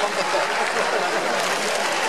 ハハハハ!